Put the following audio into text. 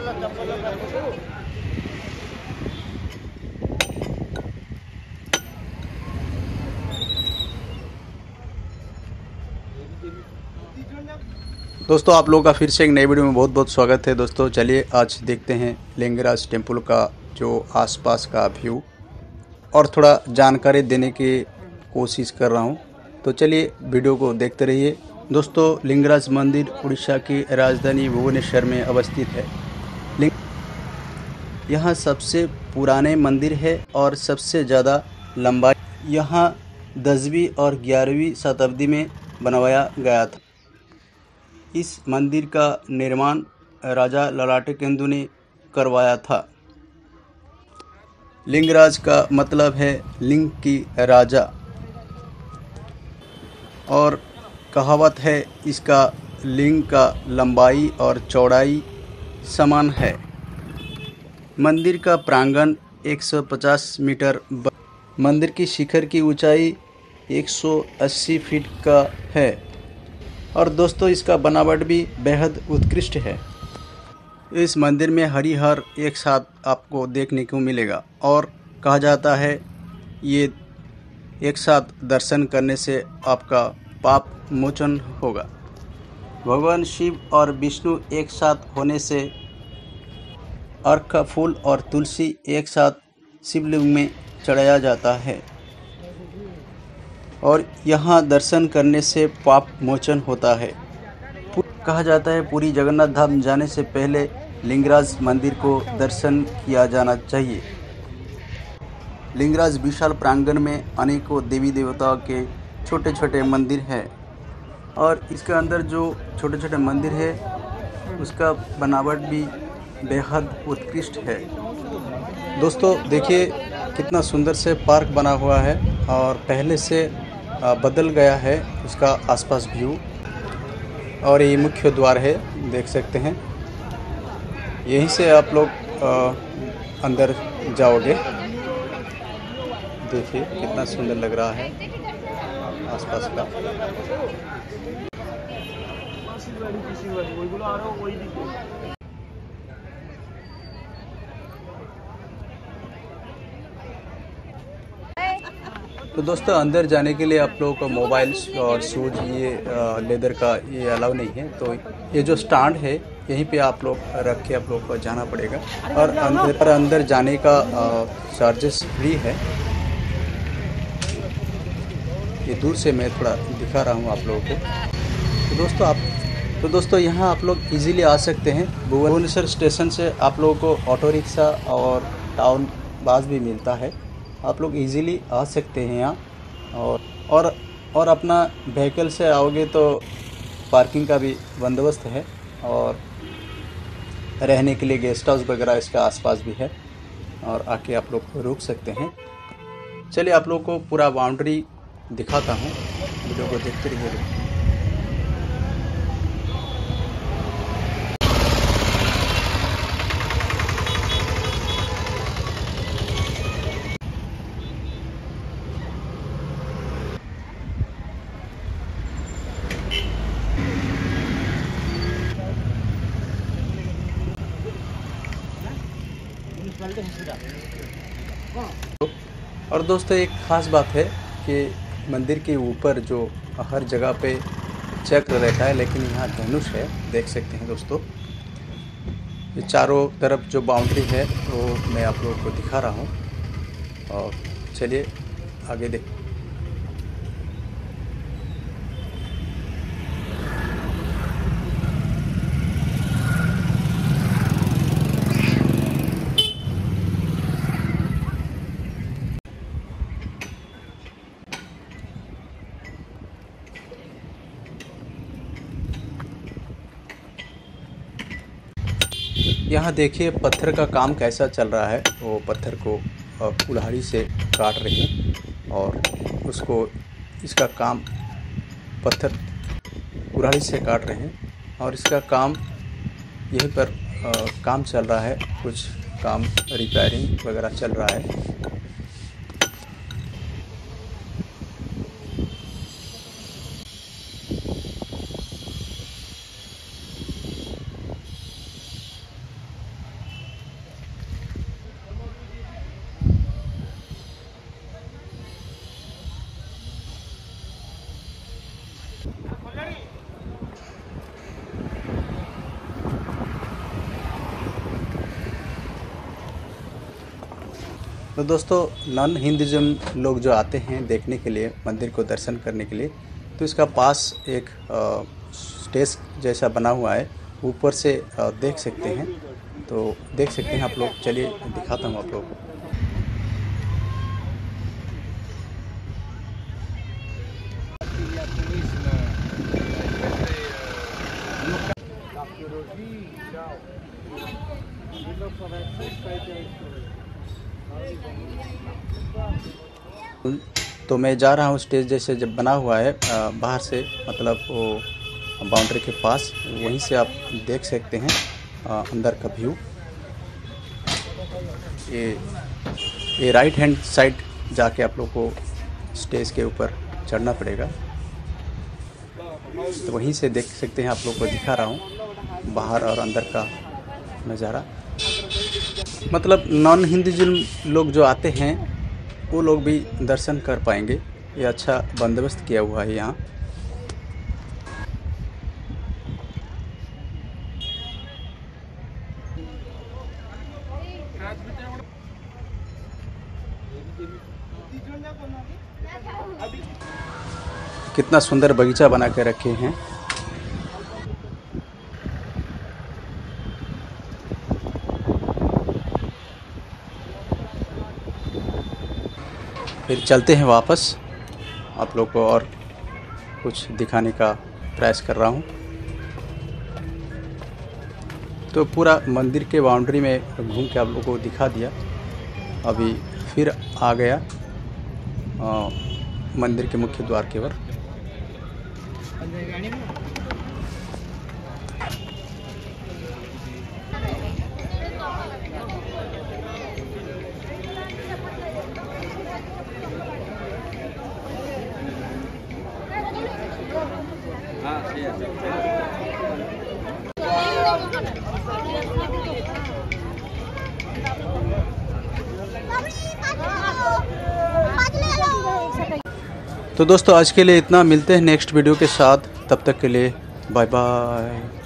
दोस्तों, आप लोगों का फिर से एक नई वीडियो में बहुत बहुत स्वागत है। दोस्तों, चलिए आज देखते हैं लिंगराज टेंपल का जो आसपास का व्यू और थोड़ा जानकारी देने की कोशिश कर रहा हूँ। तो चलिए वीडियो को देखते रहिए। दोस्तों, लिंगराज मंदिर, उड़ीसा की राजधानी भुवनेश्वर में अवस्थित है। यहाँ सबसे पुराने मंदिर है और सबसे ज़्यादा लंबाई यहाँ दसवीं और ग्यारहवीं शताब्दी में बनवाया गया था। इस मंदिर का निर्माण राजा ललाटे केंदु ने करवाया था। लिंगराज का मतलब है लिंग की राजा। और कहावत है, इसका लिंग का लंबाई और चौड़ाई समान है। मंदिर का प्रांगण 150 मीटर मंदिर की शिखर की ऊंचाई 180 फीट का है। और दोस्तों, इसका बनावट भी बेहद उत्कृष्ट है। इस मंदिर में हरिहर एक साथ आपको देखने को मिलेगा और कहा जाता है, ये एक साथ दर्शन करने से आपका पाप मोचन होगा। भगवान शिव और विष्णु एक साथ होने से अर्क का फूल और तुलसी एक साथ शिवलिंग में चढ़ाया जाता है। और यहाँ दर्शन करने से पाप मोचन होता है। कहा जाता है, पूरी जगन्नाथ धाम जाने से पहले लिंगराज मंदिर को दर्शन किया जाना चाहिए। लिंगराज विशाल प्रांगण में अनेकों देवी देवताओं के छोटे छोटे मंदिर हैं। और इसके अंदर जो छोटे छोटे मंदिर है, उसका बनावट भी बेहद उत्कृष्ट है। दोस्तों, देखिए कितना सुंदर से पार्क बना हुआ है और पहले से बदल गया है उसका आसपास व्यू। और ये मुख्य द्वार है, देख सकते हैं। यहीं से आप लोग अंदर जाओगे। देखिए कितना सुंदर लग रहा है आसपास का। तो दोस्तों अंदर जाने के लिए आप लोगों को मोबाइल और शूज़ ये लेदर का ये अलाउ नहीं है। तो ये जो स्टैंड है यहीं पे आप लोग रख के आप लोग को जाना पड़ेगा। और अंदर अंदर जाने का चार्जेस फ्री है। ये दूर से मैं थोड़ा दिखा रहा हूँ आप लोगों को। तो दोस्तों आप तो दोस्तों यहाँ आप लोग इजीली आ सकते हैं। भुवनेश्वर स्टेशन से आप लोगों को ऑटो रिक्शा और टाउन बस भी मिलता है। आप लोग इजीली आ सकते हैं यहाँ। और और और अपना व्हीकल से आओगे तो पार्किंग का भी बंदोबस्त है और रहने के लिए गेस्ट हाउस वगैरह इसका आसपास भी है और आके आप लोग रुक सकते हैं। चलिए आप लोग को पूरा बाउंड्री दिखाता हूँ। वीडियो को देखते रहिए। और दोस्तों, एक ख़ास बात है कि मंदिर के ऊपर जो हर जगह पे चक्र रहता है, लेकिन यहाँ धनुष है, देख सकते हैं दोस्तों। ये चारों तरफ़ जो बाउंड्री है, वो मैं आप लोगों को दिखा रहा हूँ। और चलिए, आगे देख यहाँ देखिए पत्थर का काम कैसा चल रहा है। वो पत्थर को कुल्हाड़ी से काट रही है और उसको इसका काम पत्थर कुल्हाड़ी से काट रहे हैं और इसका काम यहीं पर आ, काम चल रहा है। कुछ काम रिपेयरिंग वगैरह चल रहा है। तो दोस्तों, नॉन हिंदुज़म लोग जो आते हैं देखने के लिए, मंदिर को दर्शन करने के लिए तो इसका पास एक स्टेज जैसा बना हुआ है। ऊपर से देख सकते हैं। तो देख सकते हैं आप लोग। चलिए, दिखाता हूँ आप लोगों को। तो मैं जा रहा हूँ स्टेज जैसे जब बना हुआ है बाहर से मतलब वो बाउंड्री के पास, वहीं से आप देख सकते हैं अंदर का व्यू। ये ये राइट हैंड साइड जाके आप लोग को स्टेज के ऊपर चढ़ना पड़ेगा। तो वहीं से देख सकते हैं, आप लोग को दिखा रहा हूँ, बाहर और अंदर का नज़ारा। मतलब नॉन हिंदी लोग जो आते हैं, वो लोग भी दर्शन कर पाएँगे। ये अच्छा बंदोबस्त किया हुआ है यहाँ। कितना सुंदर बगीचा बना के रखे हैं। फिर चलते हैं वापस। आप लोग को और कुछ दिखाने का प्रयास कर रहा हूँ। तो पूरा मंदिर के बाउंड्री में घूम के आप लोगों को दिखा दिया। अभी फिर आ गया अ, मंदिर के मुख्य द्वार के ओर। तो दोस्तों, आज के लिए इतना। मिलते हैं नेक्स्ट वीडियो के साथ। तब तक के लिए बाय बाय